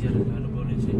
easier available is.